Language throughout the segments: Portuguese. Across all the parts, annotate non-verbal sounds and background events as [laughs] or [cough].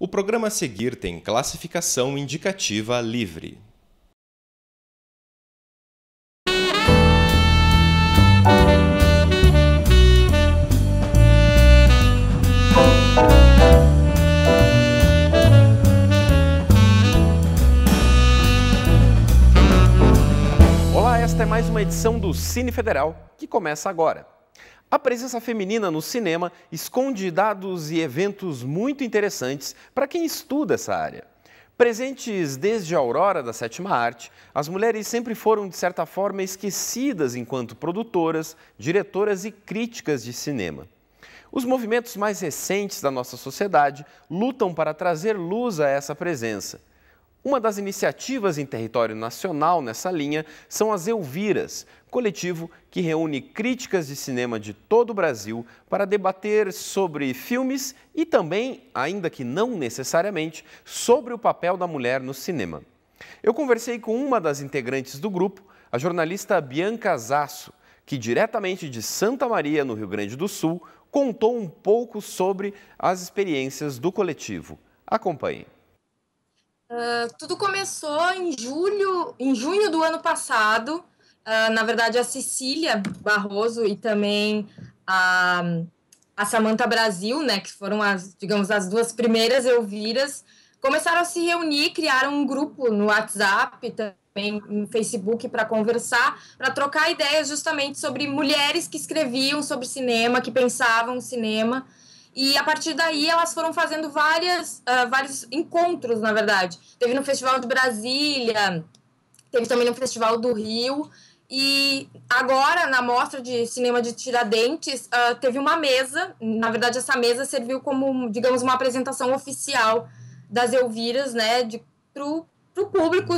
O programa a seguir tem classificação indicativa livre. Olá, esta é mais uma edição do Cine Federal que começa agora. A presença feminina no cinema esconde dados e eventos muito interessantes para quem estuda essa área. Presentes desde a aurora da sétima arte, as mulheres sempre foram, de certa forma, esquecidas enquanto produtoras, diretoras e críticas de cinema. Os movimentos mais recentes da nossa sociedade lutam para trazer luz a essa presença. Uma das iniciativas em território nacional nessa linha são as Elviras, coletivo que reúne críticas de cinema de todo o Brasil para debater sobre filmes e também, ainda que não necessariamente, sobre o papel da mulher no cinema. Eu conversei com uma das integrantes do grupo, a jornalista Bianca Zasso, que diretamente de Santa Maria, no Rio Grande do Sul, contou um pouco sobre as experiências do coletivo. Acompanhe. Uh, tudo começou em julho, em junho do ano passado. Uh, na verdade, a Cecília Barroso e também a, a Samanta Brasil, né, que foram as, digamos, as duas primeiras Elviras, começaram a se reunir, criaram um grupo no WhatsApp, também no Facebook para conversar, para trocar ideias justamente sobre mulheres que escreviam sobre cinema, que pensavam cinema. E a partir daí elas foram fazendo várias, uh, vários encontros, na verdade. Teve no Festival de Brasília, teve também no Festival do Rio. E agora, na mostra de cinema de Tiradentes, uh, teve uma mesa. Na verdade, essa mesa serviu como, digamos, uma apresentação oficial das Elviras, né, para o público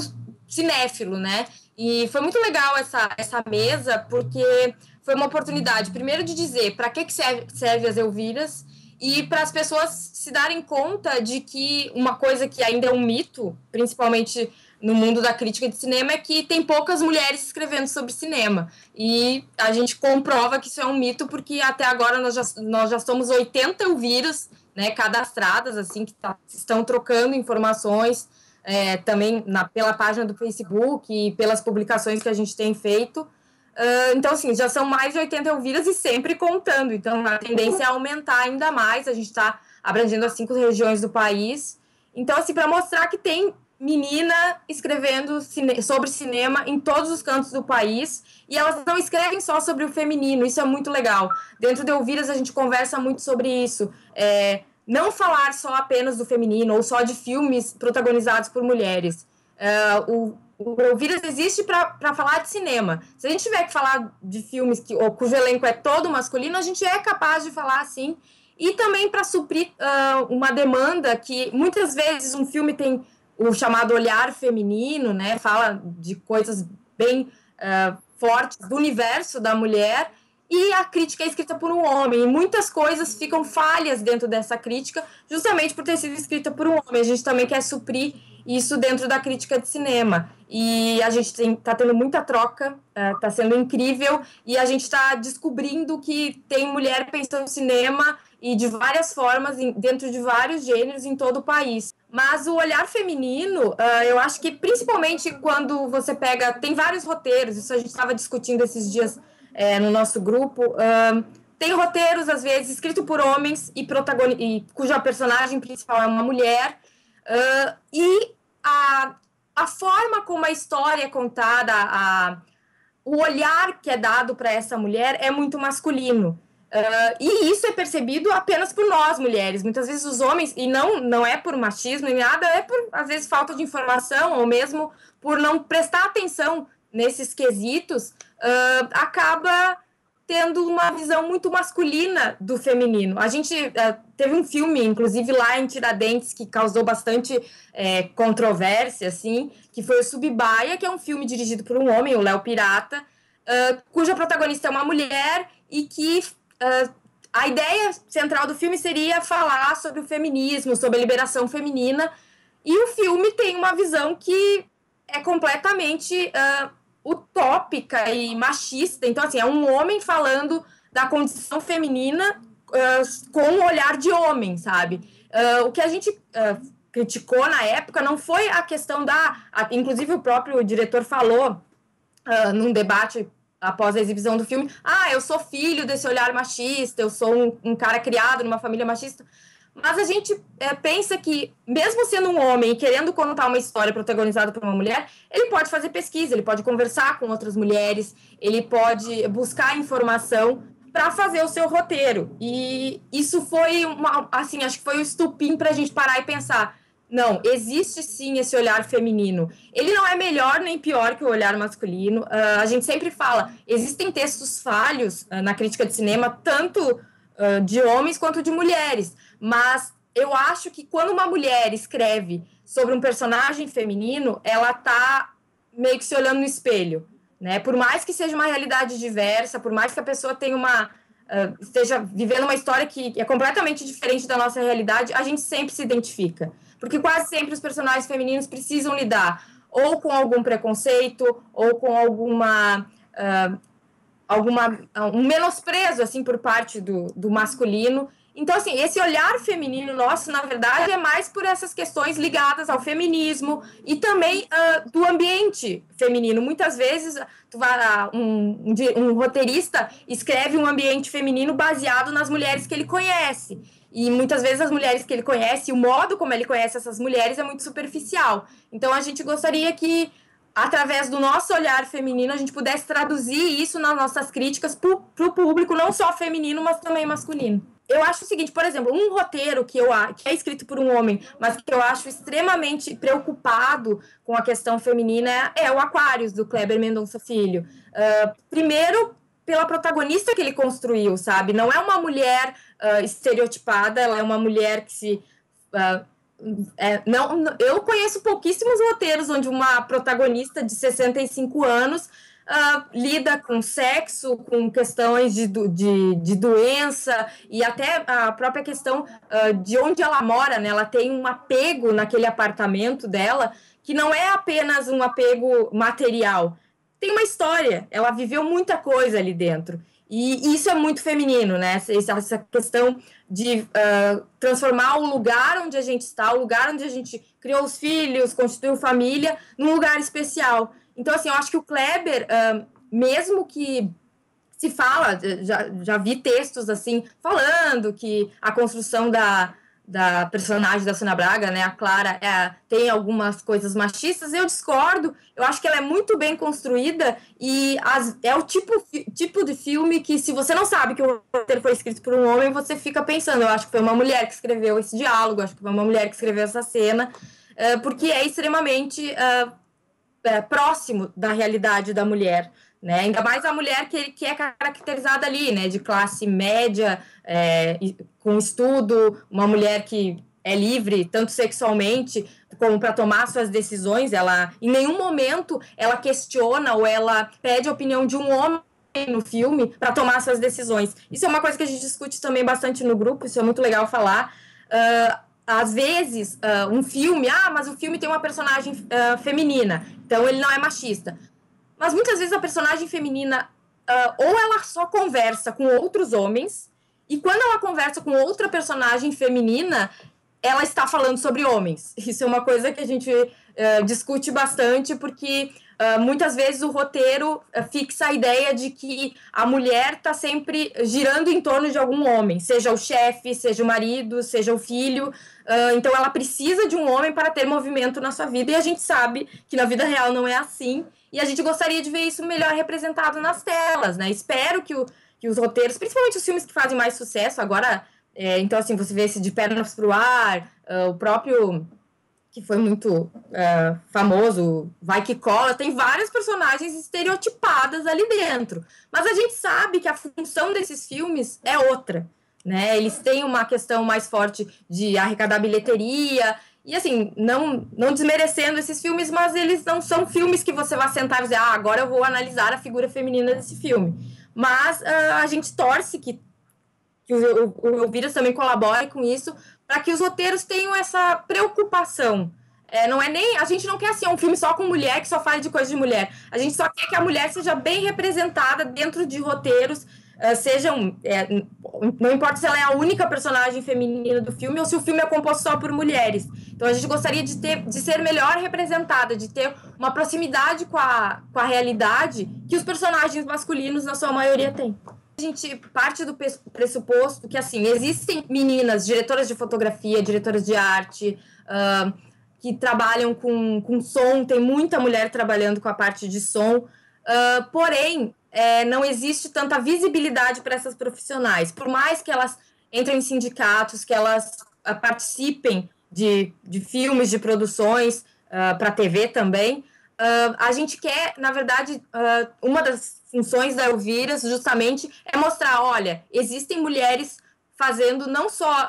cinéfilo, né? E foi muito legal essa, essa mesa, porque foi uma oportunidade, primeiro, de dizer para que, que serve, serve as Elviras e para as pessoas se darem conta de que uma coisa que ainda é um mito, principalmente no mundo da crítica de cinema, é que tem poucas mulheres escrevendo sobre cinema. E a gente comprova que isso é um mito, porque até agora nós já, nós já somos 80 Elviras né, cadastradas, assim, que tá, estão trocando informações é, também na, pela página do Facebook e pelas publicações que a gente tem feito. Uh, então, assim, já são mais de 80 ouvidas e sempre contando. Então, a tendência é aumentar ainda mais. A gente está abrangendo as cinco regiões do país. Então, assim, para mostrar que tem menina escrevendo cine sobre cinema em todos os cantos do país. E elas não escrevem só sobre o feminino, isso é muito legal. Dentro de Ouvidas, a gente conversa muito sobre isso. É, não falar só apenas do feminino ou só de filmes protagonizados por mulheres. Uh, o o Ouvidas existe para falar de cinema. Se a gente tiver que falar de filmes que, ou, cujo elenco é todo masculino, a gente é capaz de falar assim. E também para suprir uh, uma demanda que muitas vezes um filme tem o chamado olhar feminino, né? Fala de coisas bem uh, fortes do universo da mulher e a crítica é escrita por um homem. E muitas coisas ficam falhas dentro dessa crítica, justamente por ter sido escrita por um homem. A gente também quer suprir isso dentro da crítica de cinema. E a gente está tendo muita troca, está é, sendo incrível, e a gente está descobrindo que tem mulher pensando cinema e de várias formas, dentro de vários gêneros em todo o país. Mas o olhar feminino, uh, eu acho que principalmente quando você pega. Tem vários roteiros, isso a gente estava discutindo esses dias é, no nosso grupo. Uh, tem roteiros, às vezes, escritos por homens e, e cuja personagem principal é uma mulher. Uh, e a, a forma como a história é contada, a, o olhar que é dado para essa mulher é muito masculino. Uh, e isso é percebido apenas por nós, mulheres. Muitas vezes os homens, e não, não é por machismo nem nada, é por, às vezes, falta de informação, ou mesmo por não prestar atenção nesses quesitos, uh, acaba tendo uma visão muito masculina do feminino. A gente uh, teve um filme, inclusive lá em Tiradentes, que causou bastante é, controvérsia, assim, que foi o Subbaia, que é um filme dirigido por um homem, o Léo Pirata, uh, cuja protagonista é uma mulher e que uh, a ideia central do filme seria falar sobre o feminismo, sobre a liberação feminina, e o filme tem uma visão que é completamente utópica e machista. Então, assim, é um homem falando da condição feminina uh, com um olhar de homem, sabe? Uh, o que a gente criticou na época não foi a questão da. A, inclusive, o próprio diretor falou num debate após a exibição do filme: ah, eu sou filho desse olhar machista, eu sou um, um cara criado numa família machista. Mas a gente é, pensa que, mesmo sendo um homem querendo contar uma história protagonizada por uma mulher, ele pode fazer pesquisa, ele pode conversar com outras mulheres, ele pode buscar informação para fazer o seu roteiro. E isso foi uma, assim, acho que foi o estupim para a gente parar e pensar. Não, existe sim esse olhar feminino. Ele não é melhor nem pior que o olhar masculino. Uh, a gente sempre fala, existem textos falhos uh, na crítica de cinema, tanto uh, de homens quanto de mulheres. Mas eu acho que quando uma mulher escreve sobre um personagem feminino, ela tá meio que se olhando no espelho, né? Por mais que seja uma realidade diversa, por mais que a pessoa tenha uma uh, esteja vivendo uma história que é completamente diferente da nossa realidade, a gente sempre se identifica, porque quase sempre os personagens femininos precisam lidar ou com algum preconceito ou com alguma uh, alguma um menosprezo assim por parte do, do masculino então, assim, esse olhar feminino nosso, na verdade, é mais por essas questões ligadas ao feminismo e também uh, do ambiente feminino. Muitas vezes, tu vai, uh, um, um, roteirista escreve um ambiente feminino baseado nas mulheres que ele conhece. E muitas vezes as mulheres que ele conhece, o modo como ele conhece essas mulheres é muito superficial. Então, a gente gostaria que através do nosso olhar feminino, a gente pudesse traduzir isso nas nossas críticas para o público, não só feminino, mas também masculino eu acho o seguinte, por exemplo, um roteiro que, eu, que é escrito por um homem, mas que eu acho extremamente preocupado com a questão feminina é o Aquários, do Kleber Mendonça Filho. Uh, primeiro, pela protagonista que ele construiu, sabe? Não é uma mulher uh, estereotipada, ela é uma mulher que se. Uh, é, não, eu conheço pouquíssimos roteiros onde uma protagonista de 65 anos uh, lida com sexo, com questões de, de, de, doença e até a própria questão uh, de onde ela mora, né? Ela tem um apego naquele apartamento dela que não é apenas um apego material. Tem uma história, ela viveu muita coisa ali dentro. E isso é muito feminino, né? Essa, essa questão de uh, transformar o lugar onde a gente está, o lugar onde a gente criou os filhos, constituiu família, num lugar especial. Então, assim, eu acho que o Kleber, uh, mesmo que se fala, já, já vi textos assim, falando que a construção da, da personagem da Sônia Braga, né, a Clara, é, tem algumas coisas machistas, eu discordo, eu acho que ela é muito bem construída e as, é o tipo, tipo de filme que se você não sabe que o roteiro foi escrito por um homem, você fica pensando, eu acho que foi uma mulher que escreveu esse diálogo, acho que foi uma mulher que escreveu essa cena, uh, porque é extremamente uh, é, próximo da realidade da mulher, né? Ainda mais a mulher que, que é caracterizada ali, né? De classe média, é, com estudo, uma mulher que é livre tanto sexualmente como para tomar suas decisões. Ela, em nenhum momento, ela questiona ou ela pede a opinião de um homem no filme para tomar suas decisões. Isso é uma coisa que a gente discute também bastante no grupo. Isso é muito legal falar. Uh, às vezes, uh, um filme, ah, mas o filme tem uma personagem uh, feminina, então ele não é machista. Mas muitas vezes a personagem feminina, uh, ou ela só conversa com outros homens, e quando ela conversa com outra personagem feminina, ela está falando sobre homens. [laughs] Isso é uma coisa que a gente discute bastante, porque Uh, muitas vezes o roteiro uh, fixa a ideia de que a mulher está sempre girando em torno de algum homem, seja o chefe, seja o marido, seja o filho. Uh, então ela precisa de um homem para ter movimento na sua vida e a gente sabe que na vida real não é assim. E a gente gostaria de ver isso melhor representado nas telas, né? Espero que, o, que os roteiros, principalmente os filmes que fazem mais sucesso, agora, é, então assim, você vê esse de pernas pro ar, o próprio que foi muito é, famoso, Vai Que Cola, tem várias personagens estereotipadas ali dentro. Mas a gente sabe que a função desses filmes é outra. Né? Eles têm uma questão mais forte de arrecadar bilheteria. E assim, não, não desmerecendo esses filmes, mas eles não são filmes que você vai sentar e dizer, ah, agora eu vou analisar a figura feminina desse filme. Mas uh, a gente torce que, que o, o, o também colabore com isso, para que os roteiros tenham essa preocupação. É, não é nem. A gente não quer assim, um filme só com mulher que só fale de coisa de mulher. A gente só quer que a mulher seja bem representada dentro de roteiros uh, sejam. É, não importa se ela é a única personagem feminina do filme ou se o filme é composto só por mulheres. Então a gente gostaria de, ter, de ser melhor representada, de ter uma proximidade com a, com a realidade que os personagens masculinos, na sua maioria, têm. A gente parte do pressuposto que, assim, existem meninas, diretoras de fotografia, diretoras de arte, uh, que trabalham com, com som, tem muita mulher trabalhando com a parte de som, uh, porém, é, não existe tanta visibilidade para essas profissionais. Por mais que elas entrem em sindicatos, que elas uh, participem de, de filmes, de produções, para TV também, a gente quer, na verdade, uma das funções da Elviras justamente é mostrar, olha, existem mulheres fazendo não só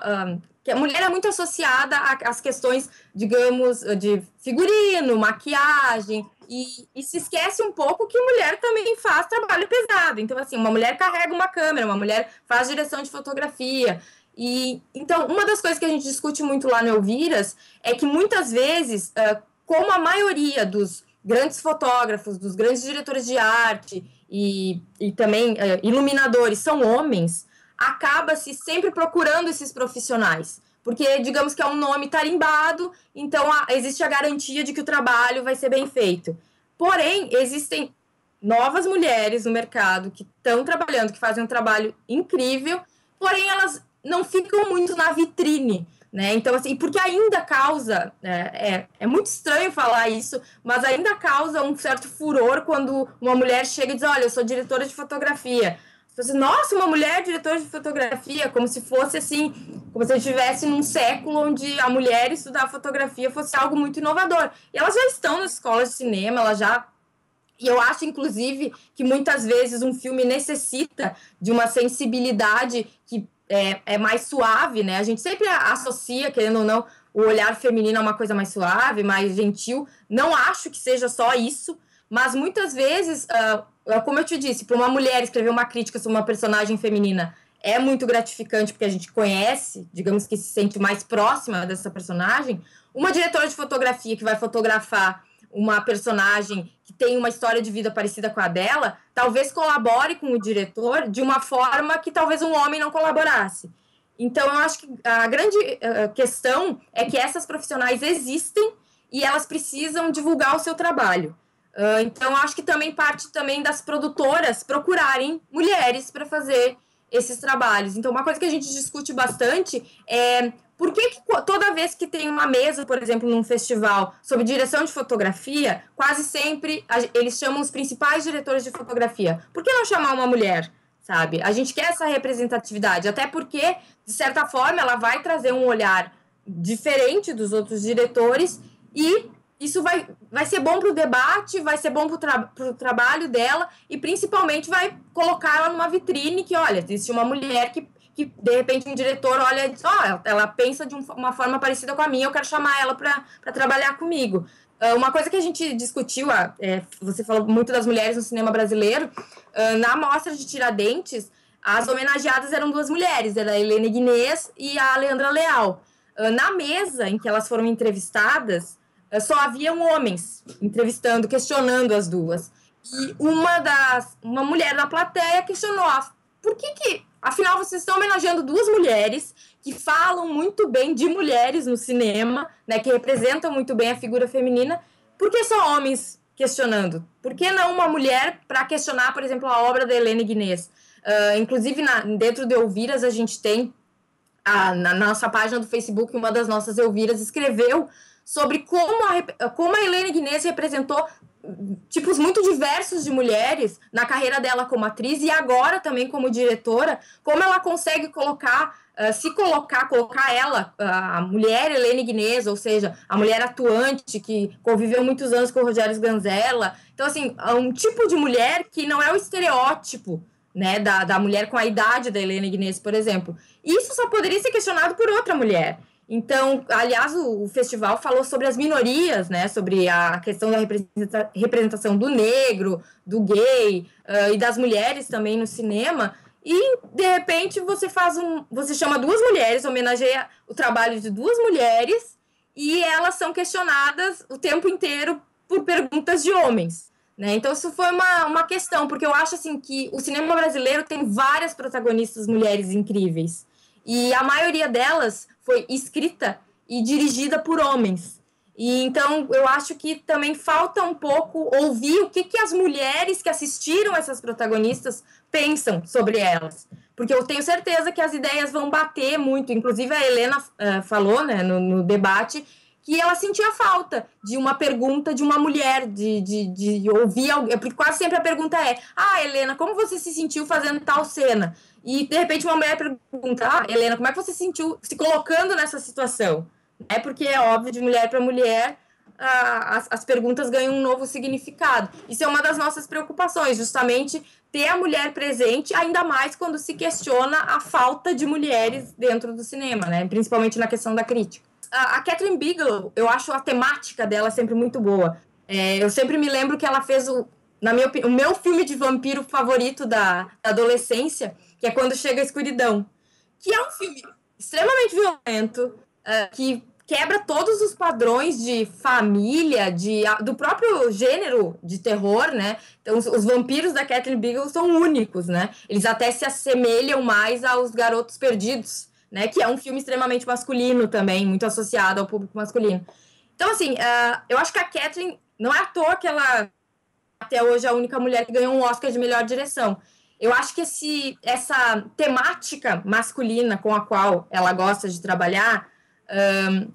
que a mulher é muito associada às questões, digamos, de figurino, maquiagem, e, e, se esquece um pouco que mulher também faz trabalho pesado. Então, assim, uma mulher carrega uma câmera, uma mulher faz direção de fotografia. E então, uma das coisas que a gente discute muito lá no Elviras é que muitas vezes, uh, como a maioria dos grandes fotógrafos, dos grandes diretores de arte e, e também uh, iluminadores são homens, acaba-se sempre procurando esses profissionais. Porque, digamos que é um nome tarimbado, então a, existe a garantia de que o trabalho vai ser bem feito. Porém, existem novas mulheres no mercado que estão trabalhando, que fazem um trabalho incrível, porém elas não ficam muito na vitrine, né? Então, assim, porque ainda causa, é, é, é, muito estranho falar isso, mas ainda causa um certo furor quando uma mulher chega e diz: Olha, eu sou diretora de fotografia. Assim, Nossa, uma mulher diretora de fotografia, como se fosse assim, como se estivesse num século onde a mulher estudar fotografia fosse algo muito inovador. E elas já estão nas escolas de cinema, elas já. E eu acho, inclusive, que muitas vezes um filme necessita de uma sensibilidade que é, é mais suave, né? A gente sempre associa, querendo ou não, o olhar feminino a uma coisa mais suave, mais gentil. Não acho que seja só isso, mas muitas vezes, uh, como eu te disse, para uma mulher escrever uma crítica sobre uma personagem feminina é muito gratificante porque a gente conhece, digamos que se sente mais próxima dessa personagem. Uma diretora de fotografia que vai fotografar uma personagem que tem uma história de vida parecida com a dela, talvez colabore com o diretor de uma forma que talvez um homem não colaborasse. Então, eu acho que a grande uh, questão é que essas profissionais existem e elas precisam divulgar o seu trabalho. Uh, então, acho que também parte também das produtoras procurarem mulheres para fazer esses trabalhos. Então, uma coisa que a gente discute bastante é por que, que, toda vez que tem uma mesa, por exemplo, num festival sobre direção de fotografia, quase sempre eles chamam os principais diretores de fotografia. Por que não chamar uma mulher? Sabe? A gente quer essa representatividade, até porque, de certa forma, ela vai trazer um olhar diferente dos outros diretores e isso vai, vai ser bom para o debate, vai ser bom para o tra trabalho dela e principalmente vai colocar ela numa vitrine que, olha, existe uma mulher que, que de repente um diretor olha e diz, oh, ela pensa de um, uma forma parecida com a minha, eu quero chamar ela para trabalhar comigo. Uh, uma coisa que a gente discutiu, uh, é, você falou muito das mulheres no cinema brasileiro, uh, na mostra de Tiradentes, as homenageadas eram duas mulheres, era a Helena Guinês e a Leandra Leal. na mesa em que elas foram entrevistadas, só haviam homens entrevistando, questionando as duas. E uma das, uma mulher na plateia questionou: ah, por que que, afinal, vocês estão homenageando duas mulheres que falam muito bem de mulheres no cinema, né, que representam muito bem a figura feminina, por que só homens questionando? Por que não uma mulher para questionar, por exemplo, a obra da Helene Guinness? Uh, inclusive, na, dentro de Elviras, a gente tem, a, na nossa página do Facebook, uma das nossas Elviras escreveu sobre como a, como a Helene Guinness representou tipos muito diversos de mulheres na carreira dela como atriz e agora também como diretora, como ela consegue colocar, uh, se colocar, colocar ela, uh, a mulher Helene Guinness, ou seja, a mulher atuante que conviveu muitos anos com o Rogério Sganzella. Então, assim, é um tipo de mulher que não é o estereótipo né, da, da mulher com a idade da Helene Guinness, por exemplo. Isso só poderia ser questionado por outra mulher. Então, aliás, o, o, festival falou sobre as minorias, né? Sobre a questão da representa representação do negro, do gay uh, e das mulheres também no cinema. E de repente você faz um, você chama duas mulheres, homenageia o trabalho de duas mulheres e elas são questionadas o tempo inteiro por perguntas de homens. Né? Então, isso foi uma, uma questão, porque eu acho assim que o cinema brasileiro tem várias protagonistas mulheres incríveis. E a maioria delas foi escrita e dirigida por homens. E então eu acho que também falta um pouco ouvir o que, que as mulheres que assistiram essas protagonistas pensam sobre elas. Porque eu tenho certeza que as ideias vão bater muito. Inclusive, a Helena uh, falou né, no, no, debate que ela sentia falta de uma pergunta de uma mulher, de, de, de ouvir alguém. Porque quase sempre a pergunta é: Ah, Helena, como você se sentiu fazendo tal cena? E de repente uma mulher pergunta: Ah, Helena, como é que você se sentiu se colocando nessa situação? É porque é óbvio, de mulher para mulher, as, as perguntas ganham um novo significado. Isso é uma das nossas preocupações, justamente ter a mulher presente, ainda mais quando se questiona a falta de mulheres dentro do cinema, né? principalmente na questão da crítica. A, a Catherine Bigelow, eu acho a temática dela sempre muito boa. É, eu sempre me lembro que ela fez o, na minha, o meu filme de vampiro favorito da, da adolescência, que é Quando Chega a Escuridão, que é um filme extremamente violento, uh, que quebra todos os padrões de família, de, do próprio gênero de terror, né? Então, os, os vampiros da Catherine Bigelow são únicos, né? Eles até se assemelham mais aos Garotos Perdidos, né? Que é um filme extremamente masculino também, muito associado ao público masculino. Então, assim, uh, eu acho que a Catherine, não é à toa que ela, até hoje, é a única mulher que ganhou um Oscar de melhor direção. Eu acho que esse, essa temática masculina com a qual ela gosta de trabalhar um,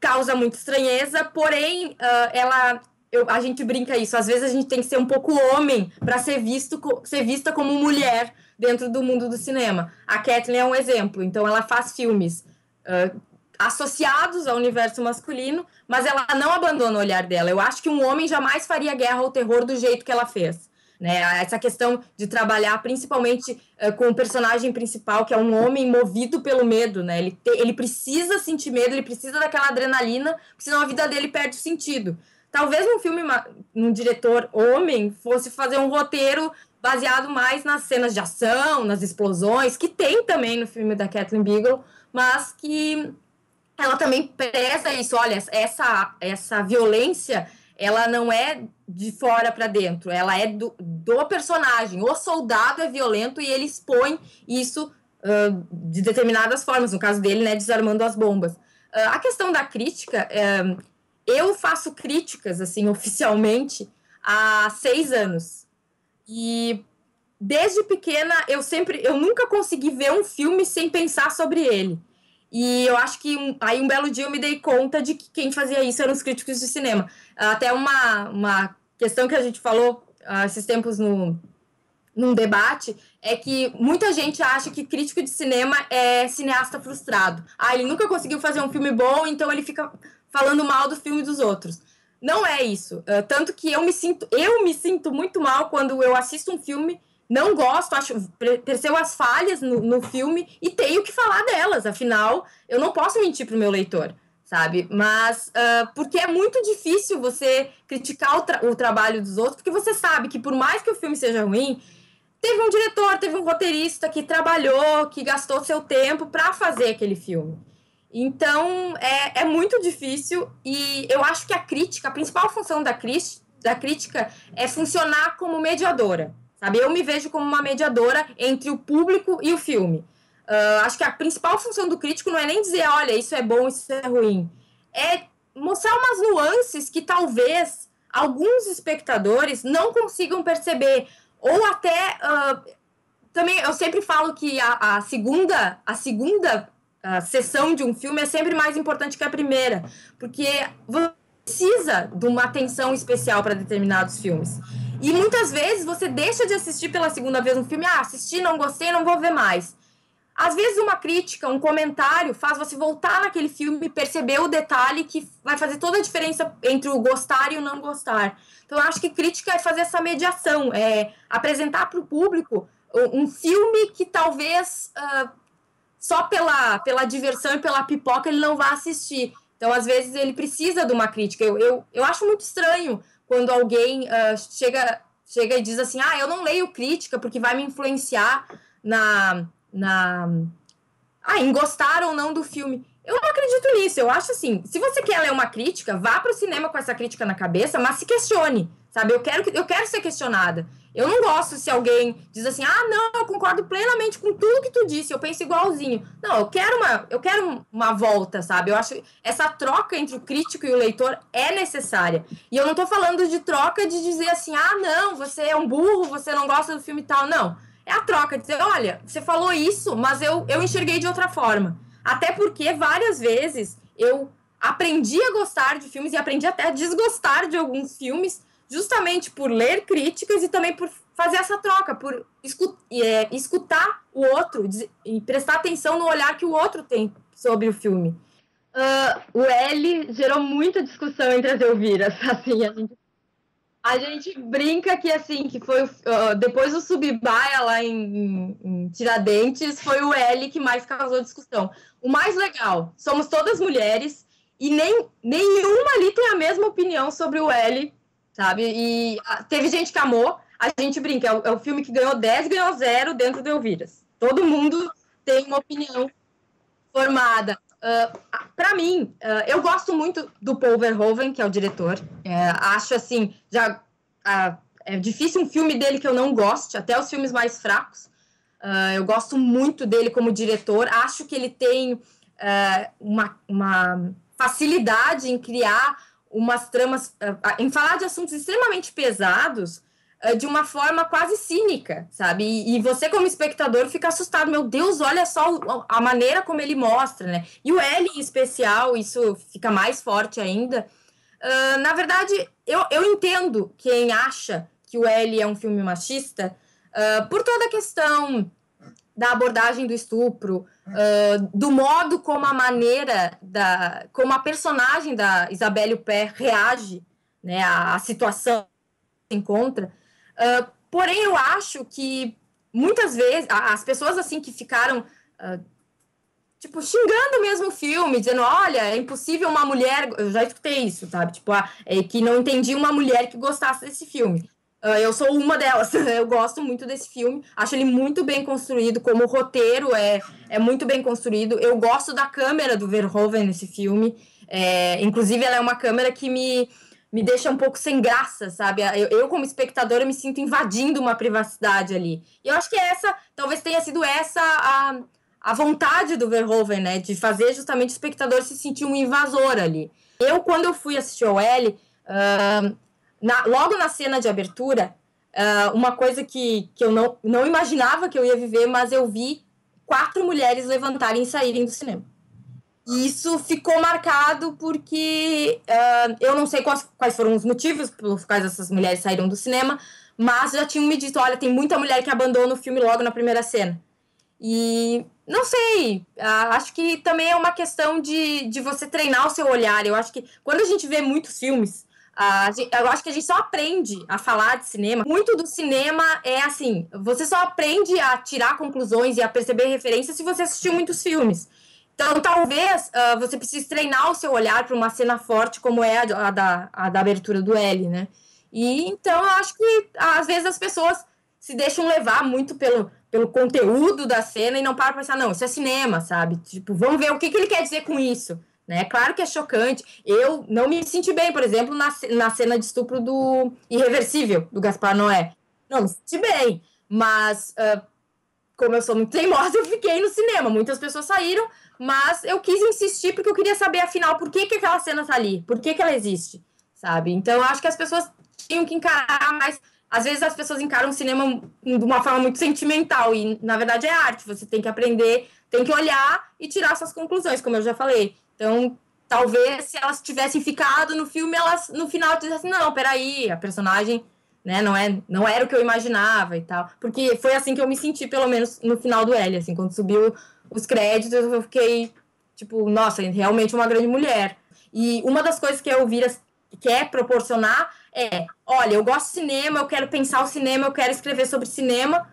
causa muita estranheza, porém, uh, ela. Eu, a gente brinca isso, às vezes a gente tem que ser um pouco homem para ser visto ser vista como mulher dentro do mundo do cinema. A Kathleen é um exemplo, então ela faz filmes uh, associados ao universo masculino, mas ela não abandona o olhar dela. Eu acho que um homem jamais faria guerra ao terror do jeito que ela fez. Né? Essa questão de trabalhar principalmente uh, com o personagem principal, que é um homem movido pelo medo, né? Ele, te, ele precisa sentir medo, ele precisa daquela adrenalina, senão a vida dele perde o sentido. Talvez um filme, um diretor homem, fosse fazer um roteiro baseado mais nas cenas de ação, nas explosões, que tem também no filme da Kathleen Bigelow, mas que ela também preza isso. Olha, essa, essa violência ela não é de fora para dentro, ela é do, do personagem. O soldado é violento e ele expõe isso uh, de determinadas formas, no caso dele, né, desarmando as bombas. Uh, a questão da crítica, uh, eu faço críticas, assim, [laughs] oficialmente, há seis anos. E desde pequena, eu sempre, eu nunca consegui ver um filme sem pensar sobre ele. E eu acho que um, aí um belo dia eu me dei conta de que quem fazia isso eram os críticos de cinema. Até uma, uma questão que a gente falou uh, esses tempos no, num debate é que muita gente acha que crítico de cinema é cineasta frustrado. Ah, ele nunca conseguiu fazer um filme bom, então ele fica falando mal do filme dos outros. Não é isso. Uh, tanto que eu me sinto, eu me sinto muito mal quando eu assisto um filme não gosto, acho, percebo as falhas no, no filme e tenho que falar delas, afinal, eu não posso mentir para o meu leitor, sabe? Mas uh, porque é muito difícil você criticar o, tra o trabalho dos outros, porque você sabe que por mais que o filme seja ruim, teve um diretor, teve um roteirista que trabalhou, que gastou seu tempo para fazer aquele filme. Então, é, é muito difícil e eu acho que a crítica, a principal função da, da crítica é funcionar como mediadora sabe? Eu me vejo como uma mediadora entre o público e o filme. Uh, acho que a principal função do crítico não é nem dizer, olha, isso é bom, isso é ruim. É mostrar umas nuances que talvez alguns espectadores não consigam perceber. Ou até. Uh, também eu sempre falo que a, a segunda, a segunda uh, sessão de um filme é sempre mais importante que a primeira. Porque você precisa de uma atenção especial para determinados filmes. E muitas vezes você deixa de assistir pela segunda vez um filme, ah, assisti, não gostei, não vou ver mais. Às vezes uma crítica, um comentário faz você voltar naquele filme e perceber o detalhe que vai fazer toda a diferença entre o gostar e o não gostar. Então eu acho que crítica é fazer essa mediação, é apresentar para o público um filme que talvez uh, só pela, pela diversão e pela pipoca ele não vá assistir. Então, às vezes, ele precisa de uma crítica. Eu, eu, eu acho muito estranho quando alguém uh, chega, chega e diz assim, ah, eu não leio crítica porque vai me influenciar na, na ah, em gostar ou não do filme. eu não acredito nisso. Eu acho assim, se você quer ler uma crítica, vá para o cinema com essa crítica na cabeça, mas se questione, sabe? Eu quero, eu quero ser questionada. Eu não gosto se alguém diz assim, ah, não, eu concordo plenamente com tudo que tu disse, eu penso igualzinho. Não, eu quero uma, eu quero uma volta, sabe? Eu acho essa troca entre o crítico e o leitor é necessária. E eu não tô falando de troca de dizer assim, ah, não, você é um burro, você não gosta do filme tal. Não. É a troca, de dizer, olha, você falou isso, mas eu, eu enxerguei de outra forma. Até porque várias vezes eu aprendi a gostar de filmes e aprendi até a desgostar de alguns filmes, justamente por ler críticas e também por fazer essa troca, por é, escutar o outro e prestar atenção no olhar que o outro tem sobre o filme. Uh, o L gerou muita discussão entre as Elviras, [laughs] assim, a gente a gente brinca que, assim, que foi uh, depois do Subbaia lá em, em, Tiradentes, foi o L que mais causou discussão. O mais legal, somos todas mulheres e nem, nenhuma ali tem a mesma opinião sobre o L, sabe? E uh, teve gente que amou, a gente brinca, é o, é o filme que ganhou 10, ganhou 0 dentro do Elviras. Todo mundo tem uma opinião formada. Uh, para mim, uh, eu gosto muito do Paul Verhoeven, que é o diretor. É, acho assim, já uh, é difícil um filme dele que eu não goste, até os filmes mais fracos. eu gosto muito dele como diretor. Acho que ele tem uma, uma, facilidade em criar umas tramas, em falar de assuntos extremamente pesados eh, de uma forma quase cínica, sabe? E, e, você, como espectador, fica assustado. Meu Deus, olha só a maneira como ele mostra, né? E o L em especial, isso fica mais forte ainda. Uh, na verdade, eu, eu entendo quem acha que o L é um filme machista uh, por toda a questão da abordagem do estupro, uh, do modo como a maneira da. como a personagem da Isabelle Huppert reage né, à, à situação que se encontra. Uh, porém, eu acho que muitas vezes as pessoas assim que ficaram uh, tipo xingando mesmo o filme, dizendo, olha, é impossível uma mulher, eu já escutei isso, sabe? Tipo, ah, é, que não entendi uma mulher que gostasse desse filme. Uh, eu sou uma delas, [laughs] eu gosto muito desse filme, acho ele muito bem construído, como roteiro é, é muito bem construído. Eu gosto da câmera do Verhoeven nesse filme, é, inclusive ela é uma câmera que me, me deixa um pouco sem graça, sabe? Eu, eu, como espectadora, me sinto invadindo uma privacidade ali. E eu acho que essa, talvez tenha sido essa a, a vontade do Verhoeven, né? De fazer justamente o espectador se sentir um invasor ali. Eu, quando eu fui assistir ao L, uh, na, logo na cena de abertura, uh, uma coisa que, que eu não, não imaginava que eu ia viver, mas eu vi quatro mulheres levantarem e saírem do cinema. E isso ficou marcado porque uh, eu não sei quais, quais foram os motivos pelos quais essas mulheres saíram do cinema, mas já tinham me dito: olha, tem muita mulher que abandona o filme logo na primeira cena. E não sei, uh, acho que também é uma questão de, de você treinar o seu olhar. Eu acho que quando a gente vê muitos filmes, gente, eu acho que a gente só aprende a falar de cinema. Muito do cinema é assim: você só aprende a tirar conclusões e a perceber referências se você assistiu muitos filmes. Então, talvez uh, você precise treinar o seu olhar para uma cena forte como é a, a, da, a da abertura do L, né? E então eu acho que às vezes as pessoas se deixam levar muito pelo, pelo conteúdo da cena e não param para pensar, não, isso é cinema, sabe? Tipo, vamos ver o que, que ele quer dizer com isso. Né? Claro que é chocante. Eu não me senti bem, por exemplo, na, na cena de estupro do Irreversível, do Gaspar Noé. Não me senti bem, mas uh, como eu sou muito teimosa, eu fiquei no cinema. Muitas pessoas saíram, mas eu quis insistir porque eu queria saber, afinal, por que, que aquela cena tá ali? Por que, que ela existe? Sabe? Então, eu acho que as pessoas tinham que encarar mais. Às vezes as pessoas encaram o cinema de uma forma muito sentimental e, na verdade, é arte. Você tem que aprender, tem que olhar e tirar suas conclusões, como eu já falei. Então, talvez se elas tivessem ficado no filme, elas no final dissessem: não, peraí, a personagem né? Não, é, não era o que eu imaginava e tal. Porque foi assim que eu me senti, pelo menos no final do L, assim, quando subiu os créditos, eu fiquei, tipo, nossa, realmente uma grande mulher. E uma das coisas que a Elvira quer proporcionar é, olha, eu gosto de cinema, eu quero pensar o cinema, eu quero escrever sobre cinema,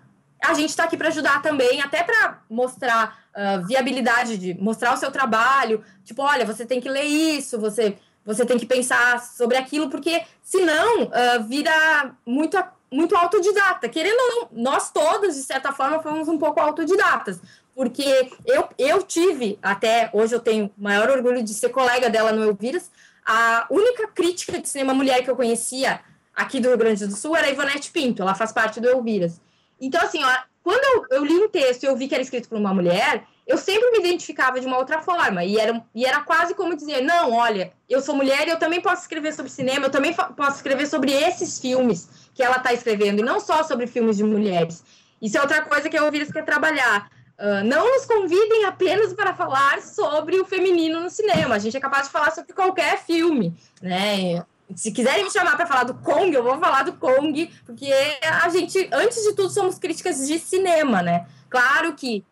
a gente está aqui para ajudar também, até para mostrar uh, viabilidade de mostrar o seu trabalho. Tipo, olha, você tem que ler isso, você você tem que pensar sobre aquilo, porque senão uh, vira muito, muito autodidata. Querendo ou não, nós todos, de certa forma, fomos um pouco autodidatas. Porque eu, eu tive, até hoje eu tenho maior orgulho de ser colega dela no Elviras, a única crítica de cinema mulher que eu conhecia aqui do Rio Grande do Sul era a Ivonete Pinto, ela faz parte do Elviras. Então, assim, ó, quando eu, eu, li um texto e eu vi que era escrito por uma mulher, eu sempre me identificava de uma outra forma. E era, e era quase como dizer: não, olha, eu sou mulher e eu também posso escrever sobre cinema, eu também posso escrever sobre esses filmes que ela está escrevendo, e não só sobre filmes de mulheres. Isso é outra coisa que a Elviras quer trabalhar. Uh, não nos convidem apenas para falar sobre o feminino no cinema. A gente é capaz de falar sobre qualquer filme, né? Se quiserem me chamar para falar do Kong, eu vou falar do Kong, porque a gente, antes de tudo, somos críticas de cinema, né? Claro que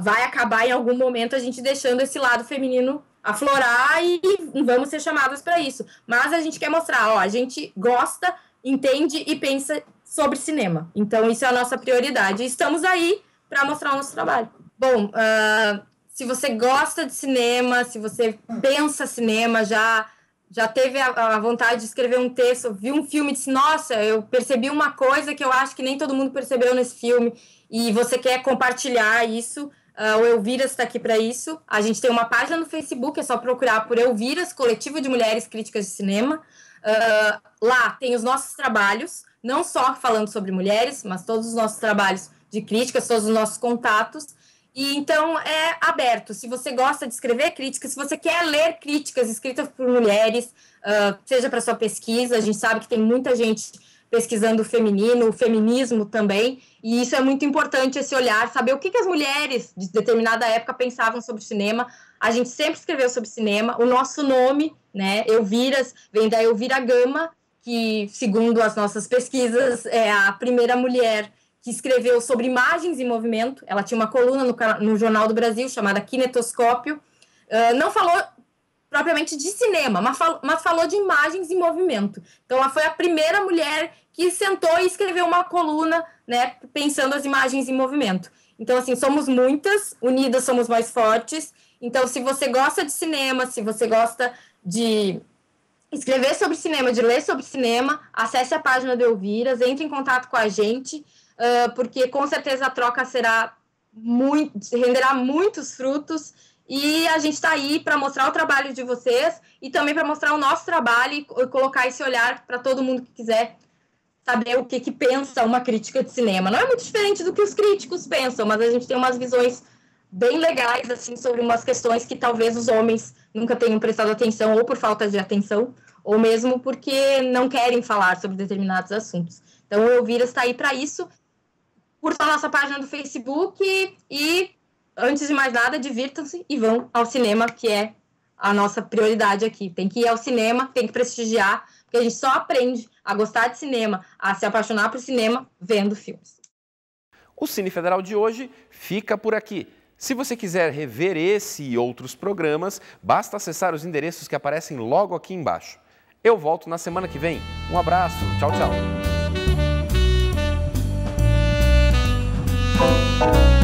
vai acabar em algum momento a gente deixando esse lado feminino aflorar e vamos ser chamadas para isso. Mas a gente quer mostrar, ó, a gente gosta, entende e pensa sobre cinema. Então, isso é a nossa prioridade. Estamos aí para mostrar o nosso trabalho. Bom, uh, se você gosta de cinema, se você pensa cinema, já já teve a, a, vontade de escrever um texto, viu um filme e disse: Nossa, eu percebi uma coisa que eu acho que nem todo mundo percebeu nesse filme, e você quer compartilhar isso. Uh, o Elviras está aqui para isso. A gente tem uma página no Facebook, é só procurar por Elviras, Coletivo de Mulheres Críticas de Cinema. Uh, lá tem os nossos trabalhos, não só falando sobre mulheres, mas todos os nossos trabalhos de críticas, todos os nossos contatos. E então é aberto. Se você gosta de escrever críticas, se você quer ler críticas escritas por mulheres, uh, seja para sua pesquisa, a gente sabe que tem muita gente pesquisando o feminino, o feminismo também, e isso é muito importante esse olhar, saber o que, que as mulheres de determinada época pensavam sobre cinema. A gente sempre escreveu sobre cinema. O nosso nome, né, Elviras, vem da Elvira Gama, que, segundo as nossas pesquisas, é a primeira mulher que escreveu sobre imagens em movimento. Ela tinha uma coluna no, no Jornal do Brasil chamada Kinetoscópio. Uh, não falou propriamente de cinema, mas, fal mas falou de imagens em movimento. Então, ela foi a primeira mulher que sentou e escreveu uma coluna, né, pensando as imagens em movimento. Então, assim, somos muitas, unidas somos mais fortes. Então, se você gosta de cinema, se você gosta de escrever sobre cinema, de ler sobre cinema, acesse a página do Elviras, entre em contato com a gente, uh, porque com certeza a troca será muito, renderá muitos frutos e a gente está aí para mostrar o trabalho de vocês e também para mostrar o nosso trabalho e colocar esse olhar para todo mundo que quiser saber o que, que pensa uma crítica de cinema. Não é muito diferente do que os críticos pensam, mas a gente tem umas visões bem legais assim sobre umas questões que talvez os homens nunca tenham prestado atenção, ou por falta de atenção, ou mesmo porque não querem falar sobre determinados assuntos. Então, o Elvira está aí para isso. Curta a nossa página do Facebook e, antes de mais nada, divirtam-se e vão ao cinema, que é a nossa prioridade aqui. Tem que ir ao cinema, tem que prestigiar, porque a gente só aprende a gostar de cinema, a se apaixonar por cinema vendo filmes. O Cine Federal de hoje fica por aqui. Se você quiser rever esse e outros programas, basta acessar os endereços que aparecem logo aqui embaixo. Eu volto na semana que vem. Um abraço, tchau, tchau. Bye.